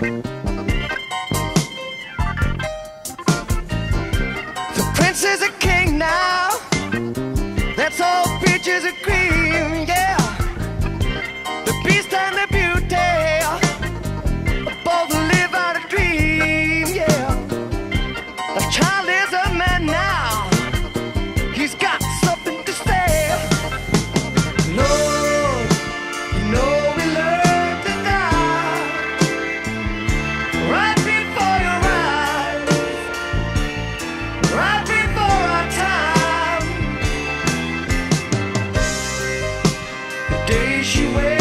The prince is a king now. That's all pictures of cream. she wears.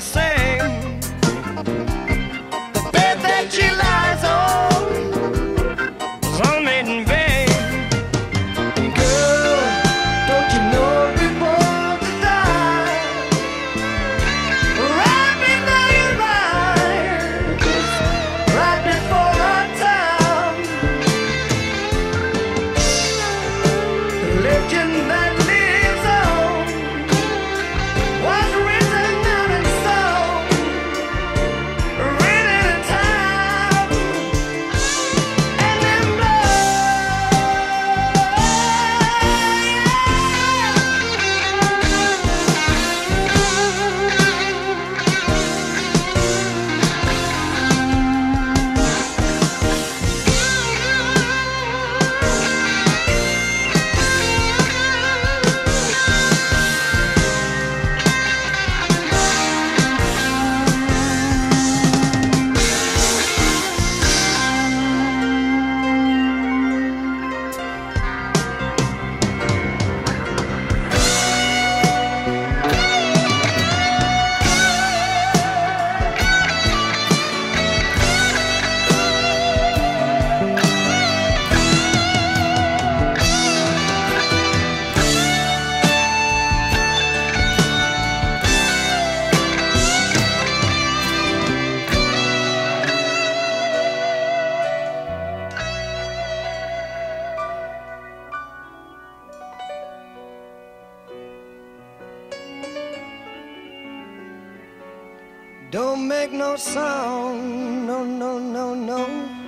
the same. Don't make no sound, no, no, no, no.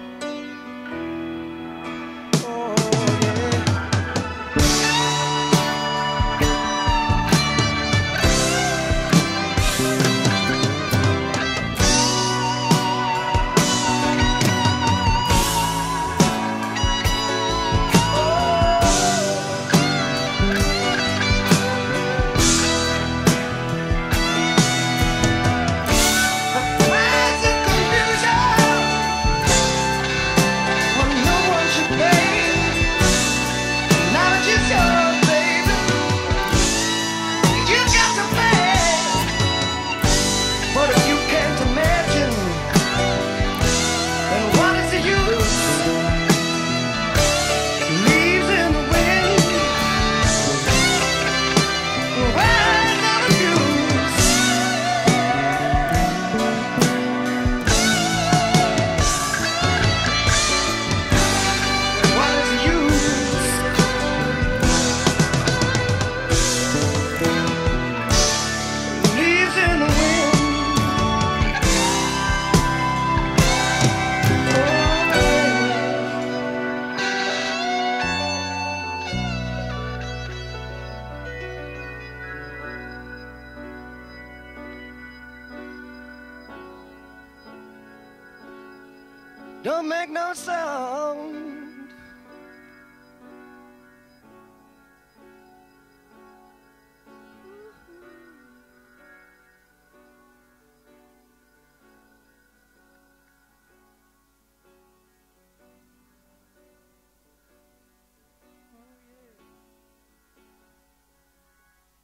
don't make no sound.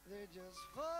They're just fun.